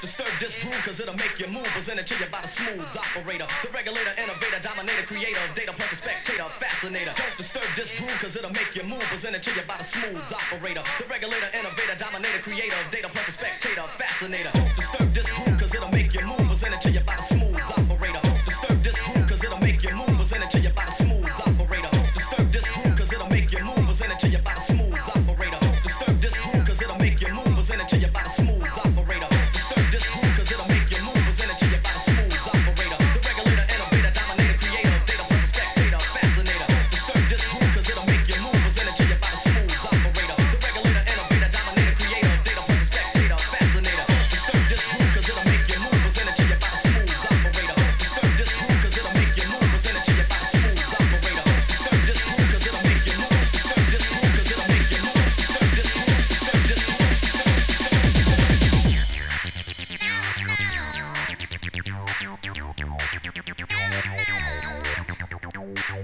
Disturb this groove, cause it'll make your move it to you by the smooth operator. The regulator, innovator, dominator, creator, data plus a spectator, fascinator. Don't disturb this groove, cause it'll make your move it to you by the smooth operator. The regulator, innovator, dominator, creator, data plus a spectator, fascinator. Don't disturb this groove, cause it'll make your move it to you by the smooth operator.